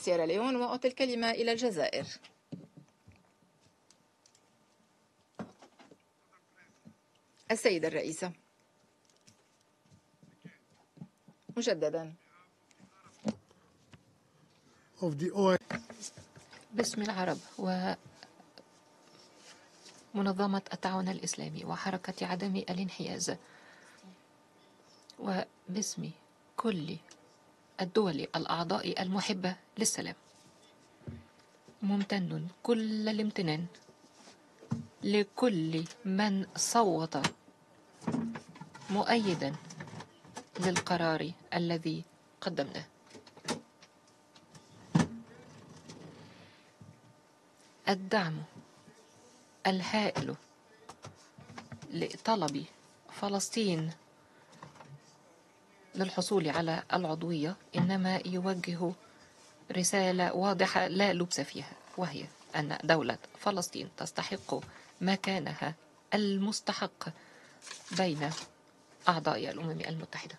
سيراليون وأعطي الكلمة إلى الجزائر. السيدة الرئيسة. مجددا. باسم العرب ومنظمة التعاون الإسلامي وحركة عدم الانحياز. وباسم كل الدول الأعضاء المحبة للسلام. ممتن كل الامتنان لكل من صوت مؤيدا للقرار الذي قدمناه. الدعم الهائل لطلب فلسطين للحصول على العضوية إنما يوجه رسالة واضحة لا لبس فيها وهي أن دولة فلسطين تستحق مكانها المستحق بين أعضاء الأمم المتحدة.